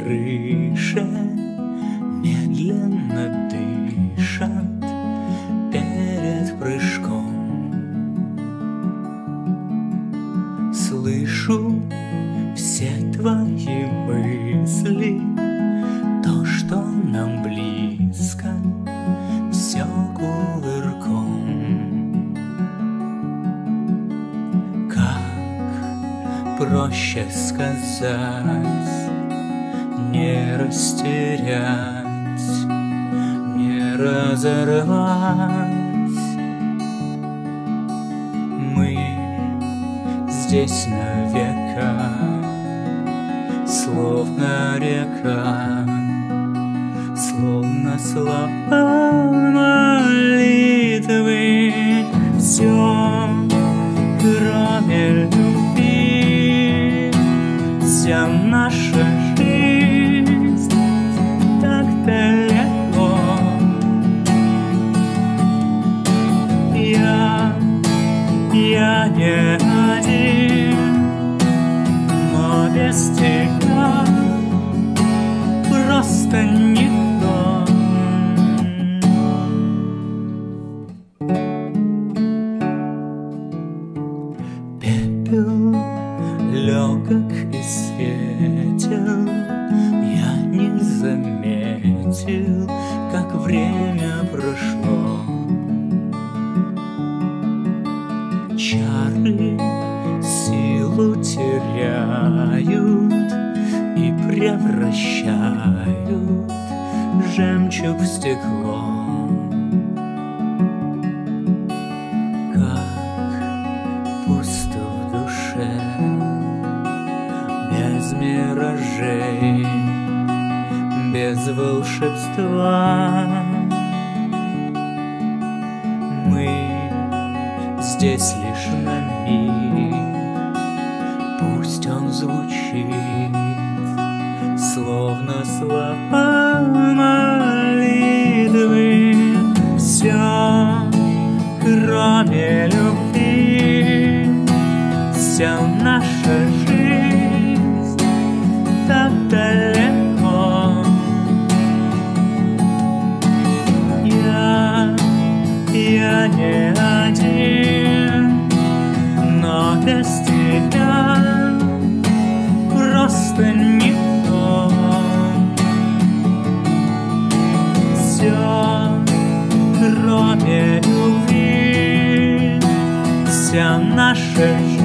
крыше медленно дышат перед прыжком. Слышу все твои мысли, то, что нам близко, проще сказать, не растерять, не разорвать. Мы здесь навека, словно река, словно слова тебя просто никто. Пепел легок и светел, я не заметил, как время прошло. Чары теряют и превращают жемчуг в стекло. Как пусто в душе, без миражей, без волшебства. Мы здесь лишь на миг, словно слова молитвы. Все, кроме любви, вся наша жизнь так далеко. Я, я не один, но без тебя просто никто. Кроме любви, вся наша жизнь